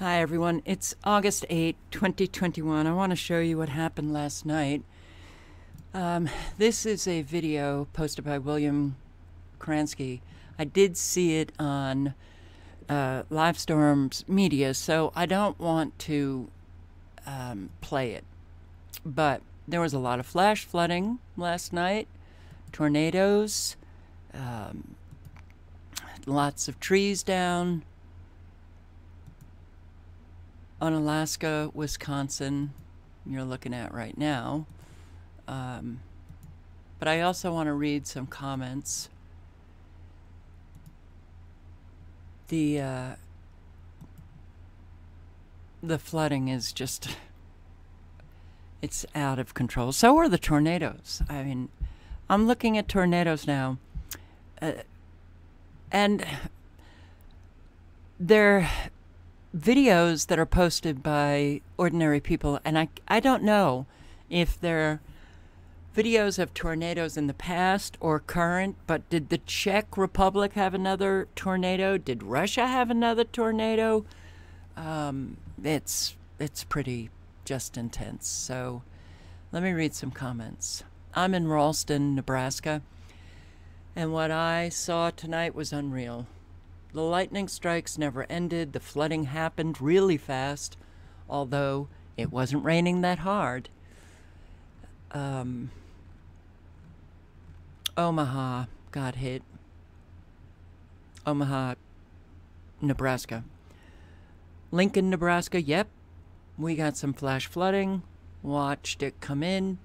Hi, everyone. It's August 8, 2021. I want to show you what happened last night. Um, this is a video posted by William Kransky. I did see it on uh, Live Storms Media, so I don't want to um, play it. But there was a lot of flash flooding last night, tornadoes, um, lots of trees down Onalaska, Wisconsin, you're looking at right now. Um, but I also want to read some comments. The uh, the flooding is just it's out of control. So are the tornadoes. I mean, I'm looking at tornadoes now, uh, and they're videos that are posted by ordinary people, and I, I don't know if they're videos of tornadoes in the past or current, but did the Czech Republic have another tornado? Did Russia have another tornado? Um, it's it's pretty just intense. So let me read some comments. I'm in Ralston, Nebraska, and what I saw tonight was unreal. The lightning strikes never ended. The flooding happened really fast, although it wasn't raining that hard. Um, Omaha got hit. Omaha, Nebraska. Lincoln, Nebraska, yep. We got some flash flooding, watched it come in.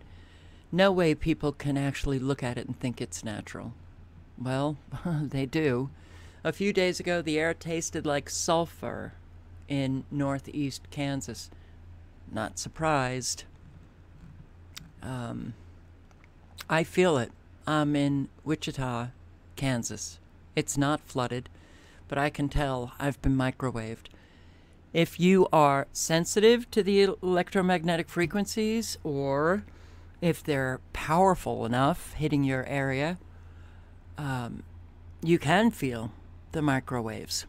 No way people can actually look at it and think it's natural. Well, they do. A few days ago, the air tasted like sulfur in northeast Kansas. Not surprised. Um, I feel it. I'm in Wichita, Kansas. It's not flooded, but I can tell I've been microwaved. If you are sensitive to the electromagnetic frequencies or if they're powerful enough hitting your area, um, you can feel the microwaves.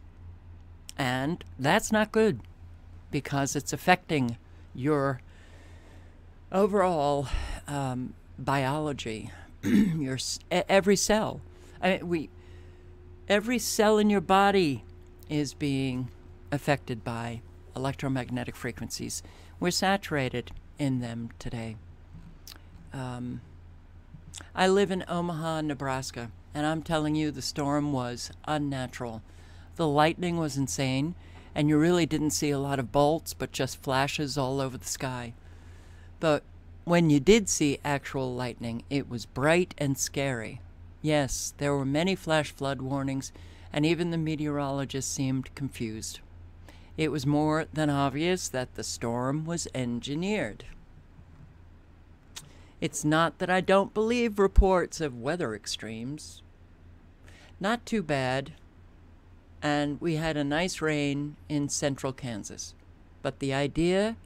And that's not good because it's affecting your overall um, biology, your every cell. I mean, we every cell in your body is being affected by electromagnetic frequencies. We're saturated in them today. Um, I live in Omaha, Nebraska. And I'm telling you, the storm was unnatural. The lightning was insane, and you really didn't see a lot of bolts, but just flashes all over the sky. But when you did see actual lightning, it was bright and scary. Yes, there were many flash flood warnings, and even the meteorologists seemed confused. It was more than obvious that the storm was engineered. It's not that I don't believe reports of weather extremes. Not too bad. And we had a nice rain in central Kansas. But the idea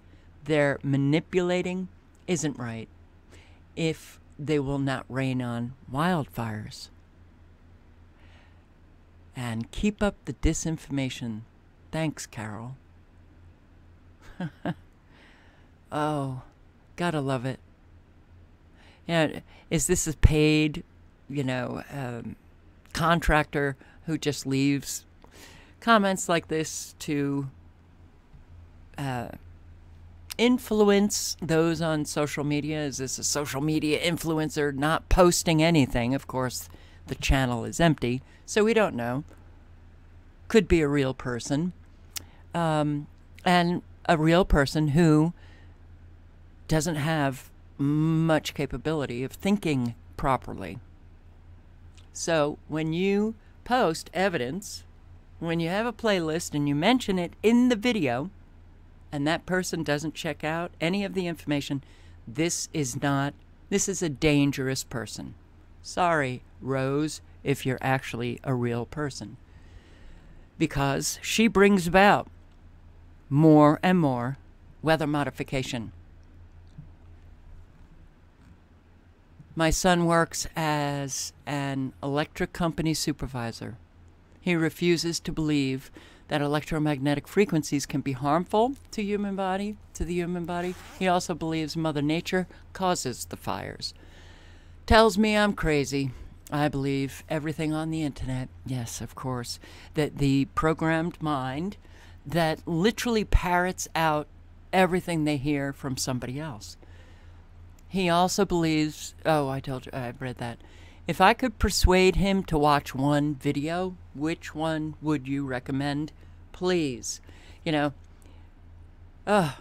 they're manipulating isn't right if they will not rain on wildfires. And keep up the disinformation. Thanks, Carol. oh, gotta love it. Yeah, is this a paid, you know, um, contractor who just leaves comments like this to uh, influence those on social media? Is this a social media influencer not posting anything? Of course, the channel is empty, so we don't know. Could be a real person. Um, and a real person who doesn't have much capability of thinking properly. So when you post evidence, when you have a playlist and you mention it in the video, and that person doesn't check out any of the information, this is not, this is a dangerous person. Sorry, Rose, if you're actually a real person. Because she brings about more and more weather modification. My son works as an electric company supervisor. He refuses to believe that electromagnetic frequencies can be harmful to human body, to the human body. He also believes Mother Nature causes the fires. Tells me I'm crazy. I believe everything on the internet. Yes, of course. That the programmed mind that literally parrots out everything they hear from somebody else. He also believes, oh, I told you, I've read that. If I could persuade him to watch one video, which one would you recommend? Please. You know, uh,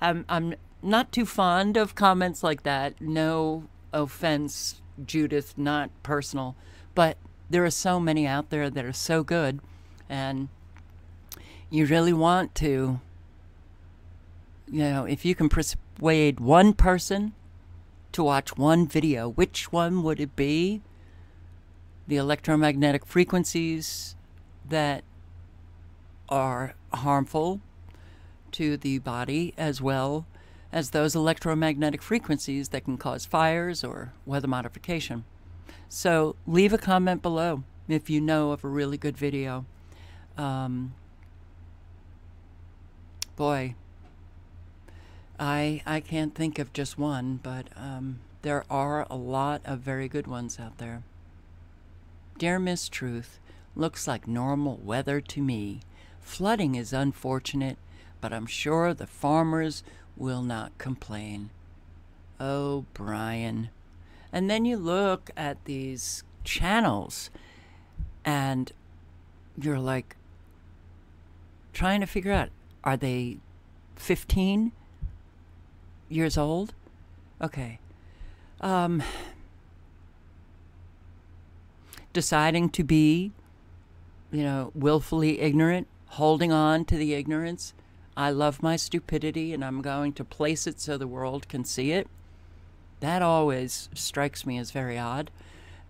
I'm, I'm not too fond of comments like that. No offense, Judith, not personal. But there are so many out there that are so good. And you really want to, you know, if you can persuade one person to watch one video, which one would it be? The electromagnetic frequencies that are harmful to the body, as well as those electromagnetic frequencies that can cause fires or weather modification. So leave a comment below if you know of a really good video. Um, boy, I I can't think of just one, but um, there are a lot of very good ones out there. Dear Miss Truth, looks like normal weather to me. Flooding is unfortunate, but I'm sure the farmers will not complain. Oh, Brian. And then you look at these channels and you're like trying to figure out are they 15? Years old? Okay. Um, deciding to be, you know, willfully ignorant, holding on to the ignorance. I love my stupidity and I'm going to place it so the world can see it. That always strikes me as very odd.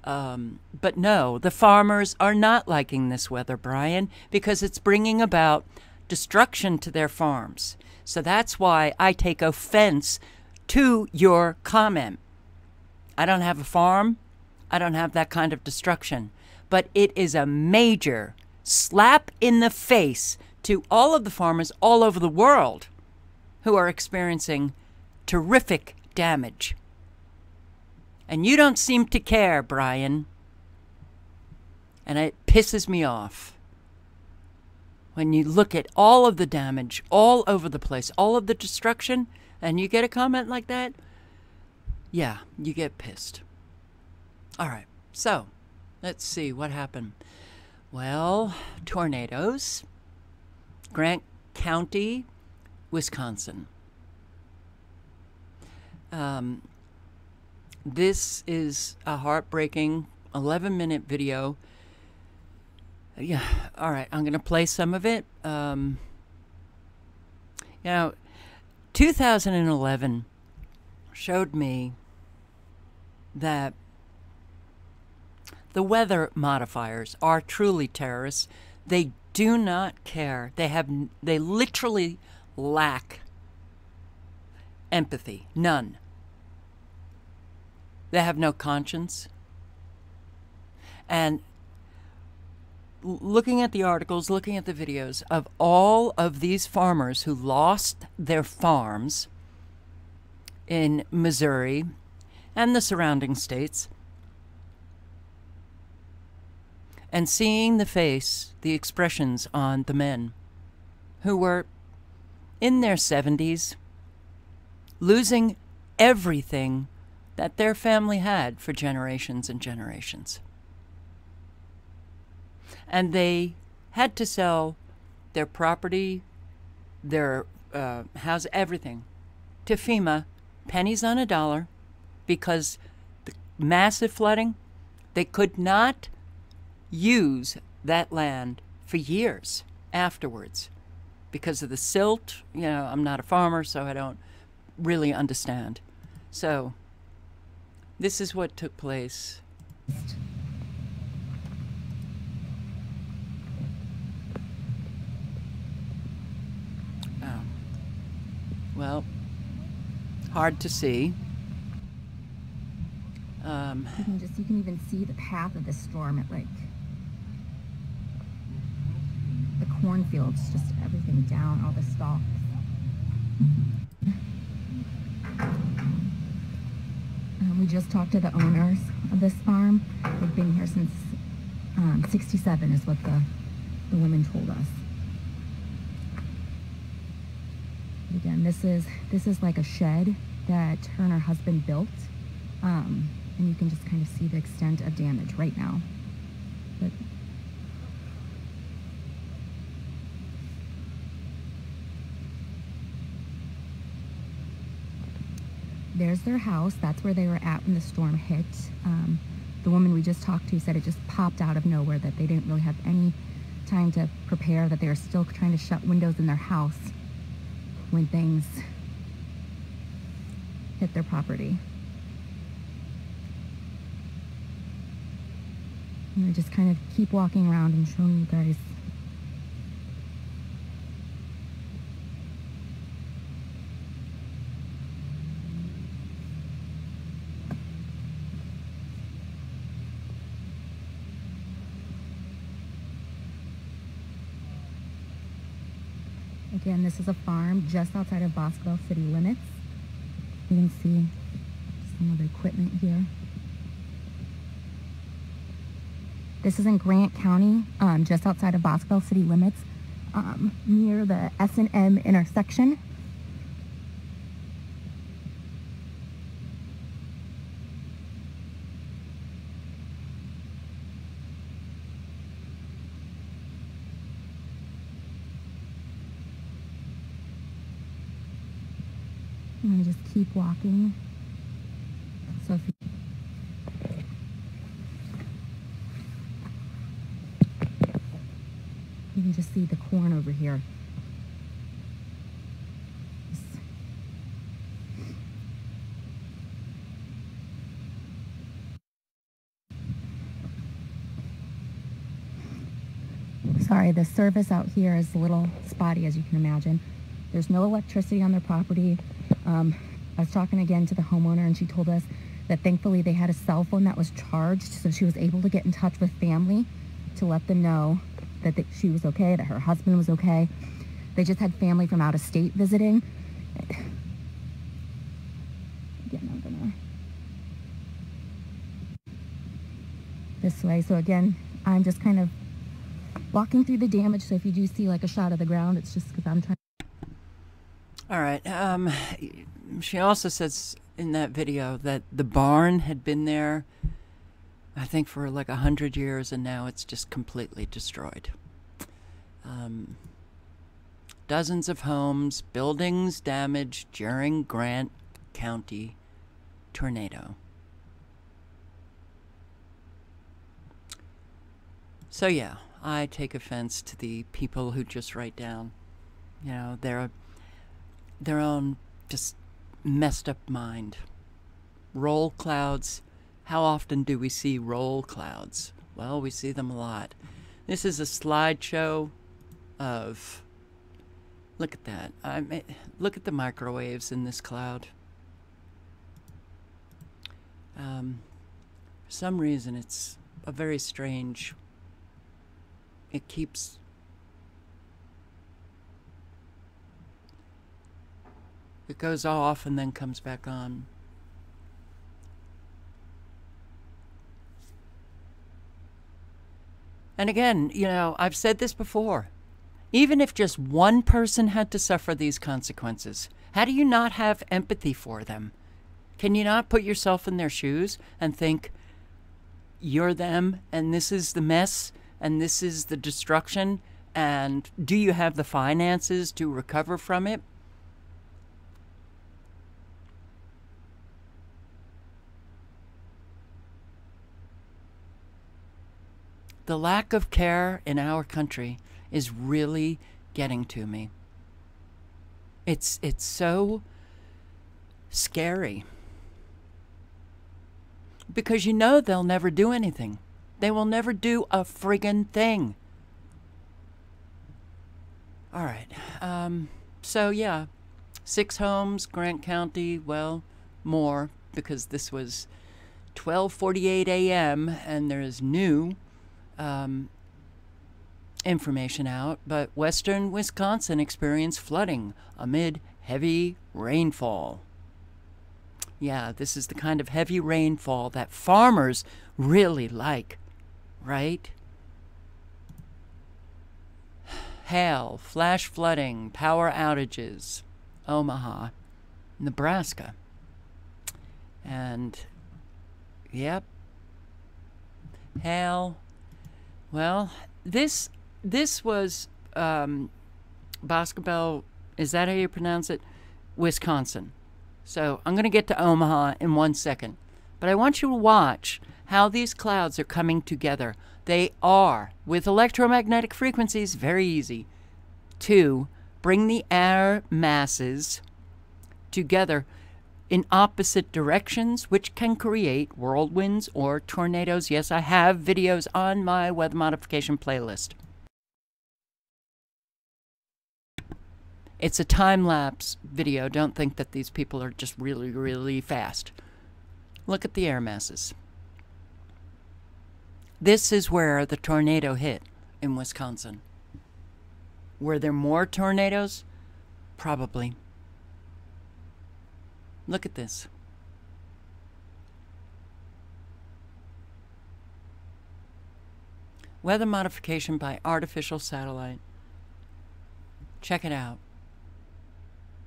Um, but no, the farmers are not liking this weather, Brian, because it's bringing about destruction to their farms. So that's why I take offense to your comment. I don't have a farm. I don't have that kind of destruction. But it is a major slap in the face to all of the farmers all over the world who are experiencing terrific damage. And you don't seem to care, Brian. And it pisses me off when you look at all of the damage all over the place, all of the destruction, and you get a comment like that, yeah, you get pissed. All right, so let's see what happened. Well, tornadoes, Grant County, Wisconsin. Um, this is a heartbreaking 11 minute video yeah, all right. I'm going to play some of it. Um, you know, 2011 showed me that the weather modifiers are truly terrorists. They do not care. They have they literally lack empathy. None. They have no conscience. And looking at the articles, looking at the videos of all of these farmers who lost their farms in Missouri and the surrounding states, and seeing the face, the expressions on the men who were in their 70s, losing everything that their family had for generations and generations and they had to sell their property, their uh, house, everything to FEMA, pennies on a dollar, because the massive flooding, they could not use that land for years afterwards because of the silt. You know, I'm not a farmer, so I don't really understand. So, this is what took place. Well, hard to see. Um, you can just you can even see the path of the storm at like the cornfields, just everything down, all the stalks. Um, we just talked to the owners of this farm. They've been here since um, 67 is what the, the women told us. Again, this is this is like a shed that her and her husband built. Um, and you can just kind of see the extent of damage right now. But there's their house. That's where they were at when the storm hit. Um, the woman we just talked to said it just popped out of nowhere, that they didn't really have any time to prepare, that they were still trying to shut windows in their house when things hit their property. I just kind of keep walking around and showing you guys Again, this is a farm just outside of Boscobel city limits. You can see some of the equipment here. This is in Grant County, um, just outside of Boscobel city limits, um, near the S&M intersection. I'm gonna just keep walking. So if you you can just see the corn over here. Sorry, the service out here is a little spotty, as you can imagine. There's no electricity on their property. Um, I was talking again to the homeowner, and she told us that thankfully they had a cell phone that was charged, so she was able to get in touch with family to let them know that th- she was okay, that her husband was okay. They just had family from out of state visiting. Again, I'm gonna this way. So again, I'm just kind of walking through the damage. So if you do see like a shot of the ground, it's just because I'm trying. All right. Um, she also says in that video that the barn had been there, I think, for like a hundred years, and now it's just completely destroyed. Um, dozens of homes, buildings damaged during Grant County tornado. So yeah, I take offense to the people who just write down, you know, their their own just messed up mind. Roll clouds. How often do we see roll clouds? Well, we see them a lot. This is a slideshow of. Look at that. I mean, look at the microwaves in this cloud. Um, for some reason, it's a very strange. It keeps It goes off and then comes back on. And again, you know, I've said this before. Even if just one person had to suffer these consequences, how do you not have empathy for them? Can you not put yourself in their shoes and think, you're them and this is the mess and this is the destruction? And do you have the finances to recover from it? The lack of care in our country is really getting to me. It's it's so scary. Because you know they'll never do anything. They will never do a friggin' thing. All right. Um, so yeah, six homes, Grant County. Well, more because this was 12:48 a.m. and there is new um, information out, but western Wisconsin experienced flooding amid heavy rainfall. Yeah, this is the kind of heavy rainfall that farmers really like, right? Hail, flash flooding, power outages, Omaha, Nebraska. And, yep, hail. Well, this this was um, Boscobel. Is that how you pronounce it? Wisconsin. So I'm going to get to Omaha in one second. But I want you to watch how these clouds are coming together. They are, with electromagnetic frequencies, very easy to bring the air masses together in opposite directions, which can create whirlwinds or tornadoes. Yes, I have videos on my weather modification playlist. It's a time lapse video. Don't think that these people are just really, really fast. Look at the air masses. This is where the tornado hit in Wisconsin. Were there more tornadoes? Probably. Look at this. Weather modification by artificial satellite. Check it out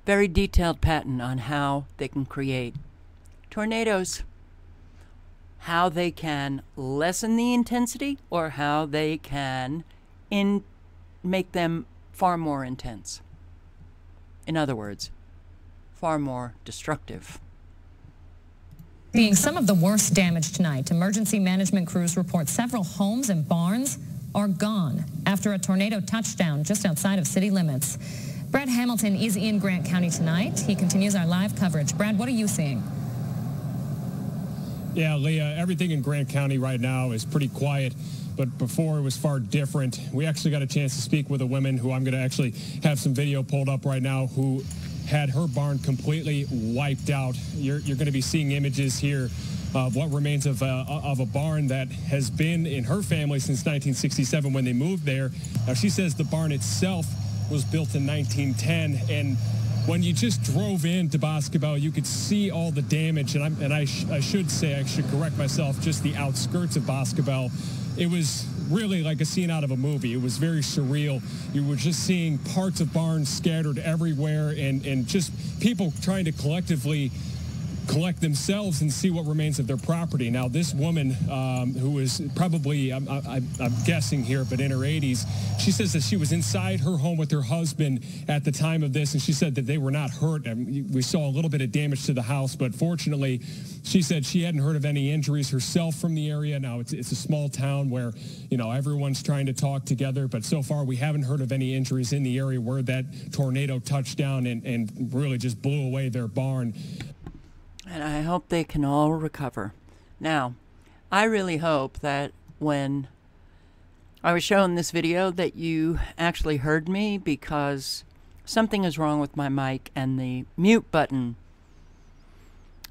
very detailed patent on how they can create tornadoes, how they can lessen the intensity, or how they can in make them far more intense. In other words, far more destructive. Being some of the worst damage tonight, emergency management crews report several homes and barns are gone after a tornado touchdown just outside of city limits. Brad Hamilton is in Grant County tonight. He continues our live coverage. Brad, what are you seeing? Yeah, Leah, everything in Grant County right now is pretty quiet but before it was far different. We actually got a chance to speak with a woman who I'm going to actually have some video pulled up right now who had her barn completely wiped out. You're, you're going to be seeing images here of what remains of a, of a barn that has been in her family since 1967 when they moved there. Now, she says the barn itself was built in 1910 and when you just drove into Boscobel, you could see all the damage. And, and I, sh I, should say, I should correct myself, just the outskirts of Boscobel. It was really like a scene out of a movie. It was very surreal. You were just seeing parts of barns scattered everywhere and, and just people trying to collectively collect themselves and see what remains of their property. Now, this woman, um, who is probably, I'm, I, am guessing here, but in her 80s, she says that she was inside her home with her husband at the time of this, and she said that they were not hurt. Mean, we saw a little bit of damage to the house, but fortunately, she said she hadn't heard of any injuries herself from the area. Now, it's, it's a small town where, you know, everyone's trying to talk together, but so far we haven't heard of any injuries in the area where that tornado touched down and, and really just blew away their barn and I hope they can all recover. Now, I really hope that when I was showing this video that you actually heard me because something is wrong with my mic and the mute button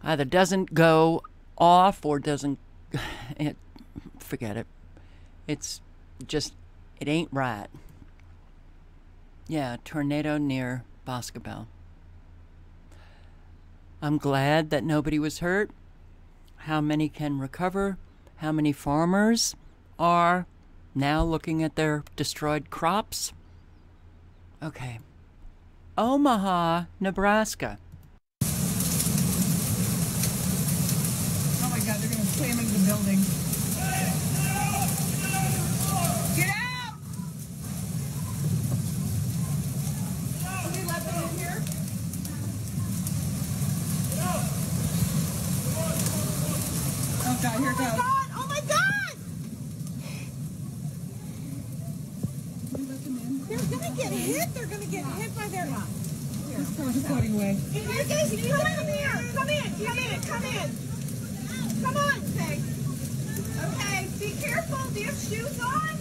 either doesn't go off or doesn't it forget it. It's just it ain't right. Yeah, tornado near Boscobel. I'm glad that nobody was hurt. How many can recover? How many farmers are now looking at their destroyed crops? Okay. Omaha, Nebraska. Oh my God, they're going to slam into the building. God, here it goes. Oh my God! They're gonna get hit. They're gonna get hit by their. This car's floating away. You guys, come in. Come in. Come in. Come in. Come on, Peg. Okay. Be careful. Do you have shoes on?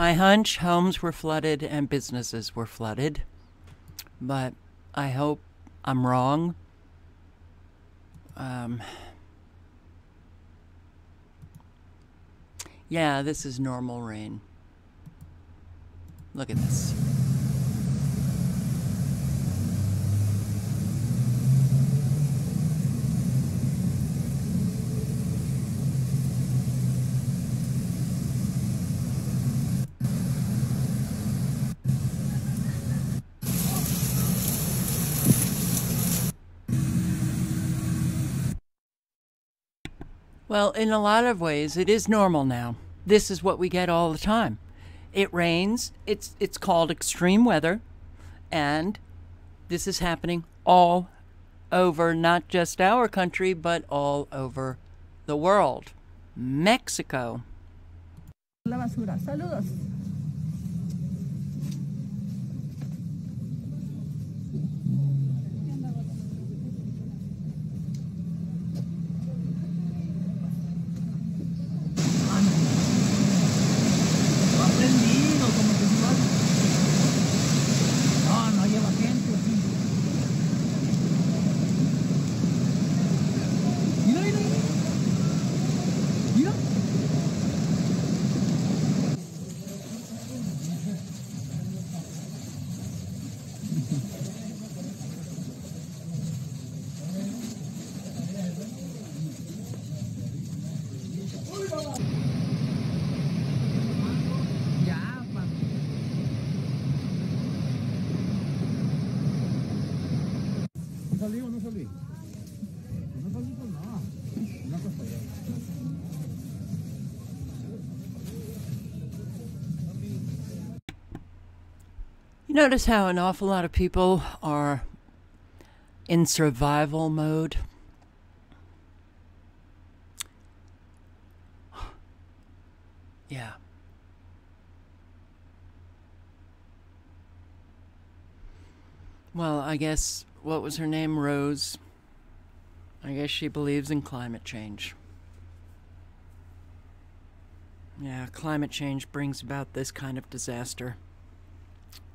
My hunch homes were flooded and businesses were flooded. But I hope I'm wrong. Um, yeah, this is normal rain. Look at this. Well, in a lot of ways, it is normal now. This is what we get all the time. It rains. It's it's called extreme weather, and this is happening all over not just our country, but all over the world. Mexico. La basura. Saludos. Notice how an awful lot of people are in survival mode? Yeah. Well, I guess, what was her name? Rose. I guess she believes in climate change. Yeah, climate change brings about this kind of disaster.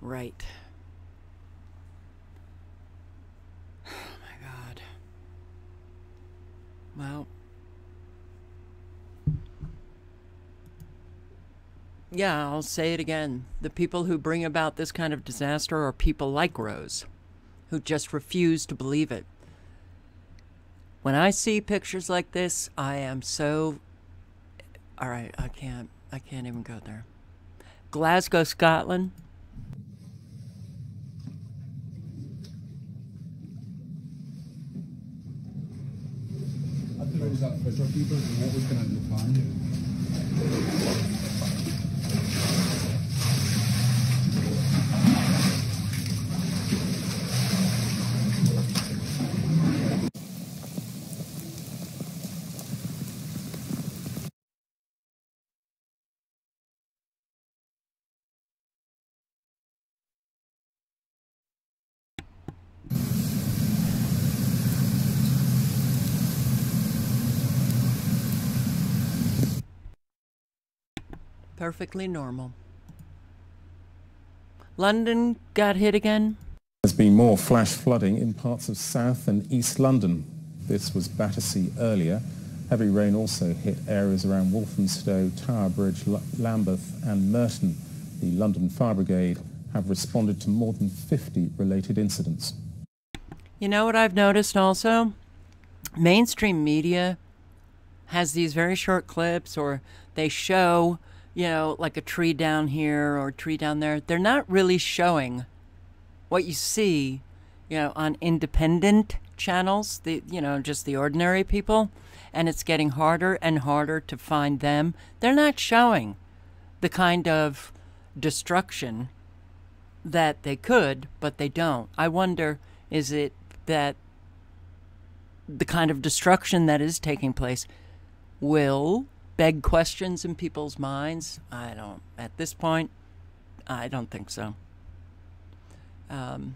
Right. Oh my god. Well. Yeah, I'll say it again. The people who bring about this kind of disaster are people like Rose, who just refuse to believe it. When I see pictures like this, I am so. All right, I can't. I can't even go there. Glasgow, Scotland. Was that pressure people and what was going the pan. Perfectly normal. London got hit again. There's been more flash flooding in parts of South and East London. This was Battersea earlier. Heavy rain also hit areas around Walthamstow, Tower Bridge, L- Lambeth and Merton. The London Fire Brigade have responded to more than 50 related incidents. You know what I've noticed also? Mainstream media has these very short clips or they show, you know, like a tree down here or a tree down there. They're not really showing what you see, you know, on independent channels, the you know, just the ordinary people, and it's getting harder and harder to find them. They're not showing the kind of destruction that they could, but they don't. I wonder is it that the kind of destruction that is taking place will beg questions in people's minds? I don't, at this point, I don't think so. Um,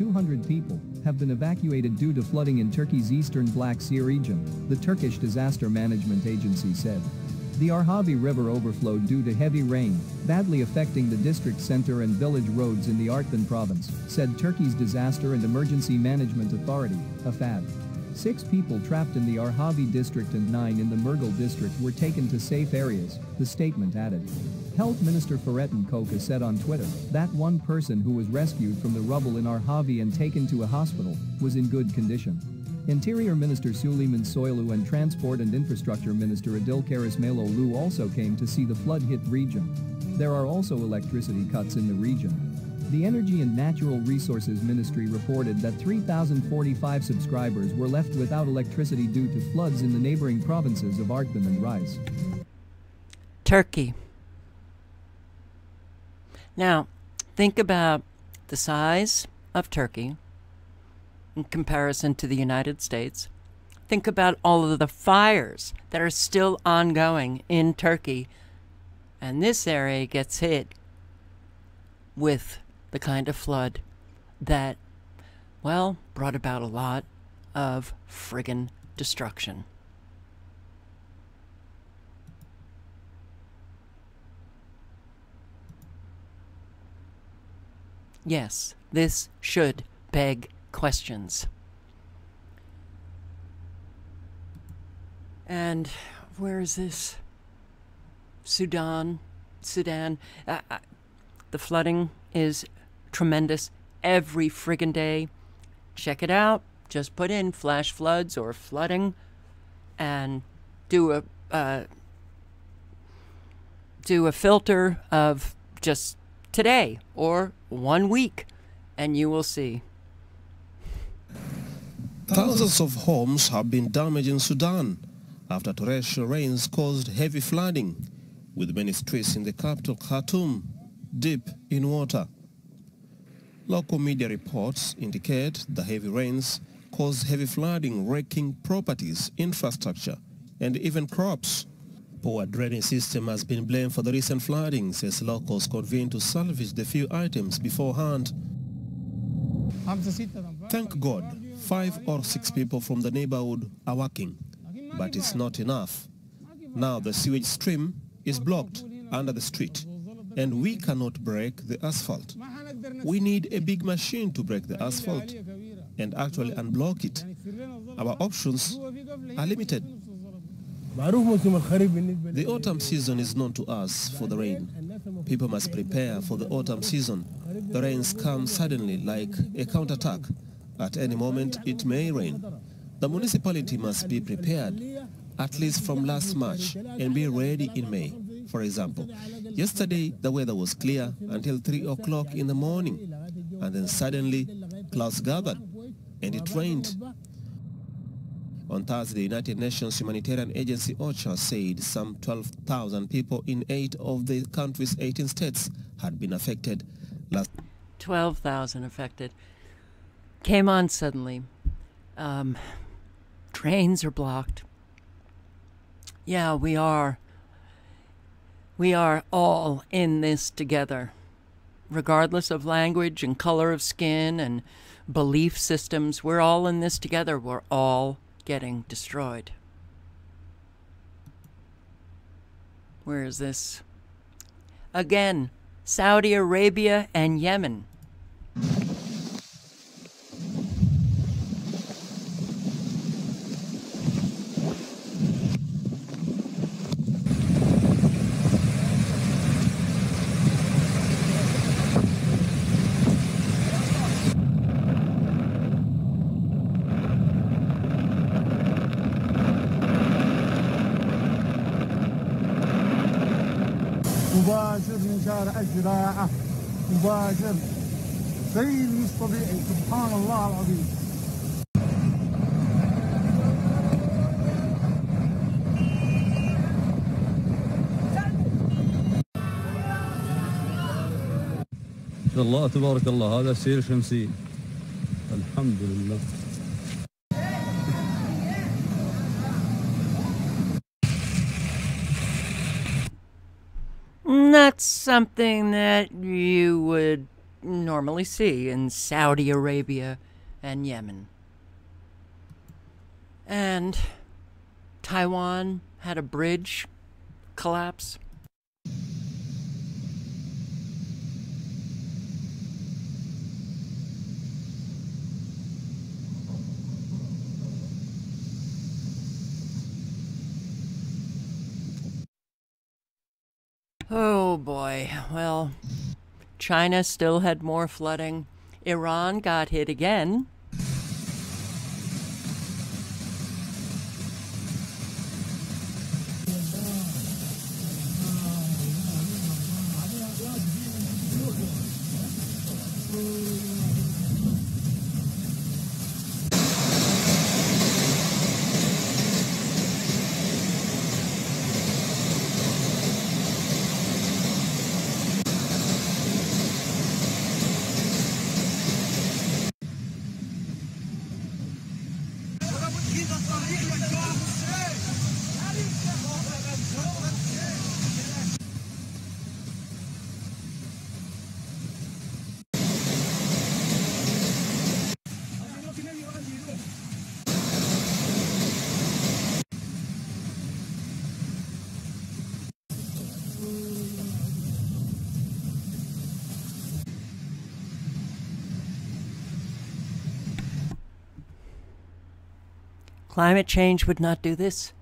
200 people have been evacuated due to flooding in Turkey's eastern Black Sea region, the Turkish Disaster Management Agency said. The Arhavi River overflowed due to heavy rain, badly affecting the district center and village roads in the Artvin province, said Turkey's Disaster and Emergency Management Authority, AFAD. Six people trapped in the Arhavi district and nine in the Murgul district were taken to safe areas, the statement added. Health Minister Fahrettin Koca said on Twitter that one person who was rescued from the rubble in Arhavi and taken to a hospital was in good condition. Interior Minister Suleiman Soylu and Transport and Infrastructure Minister Adil Karaismailoglu also came to see the flood-hit region. There are also electricity cuts in the region. The Energy and Natural Resources Ministry reported that 3,045 subscribers were left without electricity due to floods in the neighboring provinces of Artvin and Rize. Turkey. Now, think about the size of Turkey in comparison to the United States. Think about all of the fires that are still ongoing in Turkey. And this area gets hit with the kind of flood that, well, brought about a lot of friggin' destruction. Yes, this should beg questions. And where is this? Sudan, Sudan. Uh, the flooding is tremendous every friggin' day. Check it out. Just put in flash floods or flooding, and do a uh, do a filter of just today or one week, and you will see. Thousands of homes have been damaged in Sudan after torrential rains caused heavy flooding, with many streets in the capital Khartoum deep in water. Local media reports indicate the heavy rains caused heavy flooding, wrecking properties, infrastructure, and even crops. Poor drainage system has been blamed for the recent floodings as locals convene to salvage the few items beforehand. Thank God, five or six people from the neighborhood are working, but it's not enough. Now the sewage stream is blocked under the street, and we cannot break the asphalt. We need a big machine to break the asphalt and actually unblock it. Our options are limited. The autumn season is known to us for the rain. People must prepare for the autumn season. The rains come suddenly like a counterattack. At any moment it may rain. The municipality must be prepared at least from last March and be ready in May. For example, yesterday the weather was clear until 3 o'clock in the morning and then suddenly clouds gathered and it rained on Thursday, the United Nations Humanitarian Agency OCHA said some 12,000 people in eight of the country's 18 states had been affected. Last 12,000 affected. Came on suddenly. Um, trains are blocked. Yeah, we are. We are all in this together, regardless of language and color of skin and belief systems. We're all in this together. We're all getting destroyed. Where is this? Again, Saudi Arabia and Yemen. شارع الزراعة مباشر. سيل مش طبيعي سبحان الله العظيم. الله تبارك الله هذا سير شمسي الحمد لله. Something that you would normally see in Saudi Arabia and Yemen. And Taiwan had a bridge collapse. Oh Well, China still had more flooding. Iran got hit again. Climate change would not do this.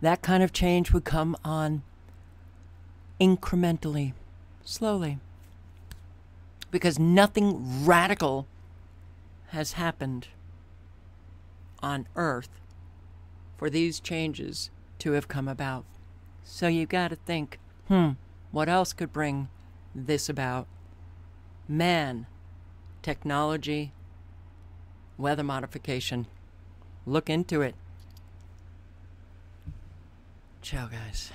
That kind of change would come on incrementally, slowly. Because nothing radical has happened on Earth for these changes to have come about. So you've got to think hmm, what else could bring this about? Man, technology, weather modification. Look into it. Ciao, guys.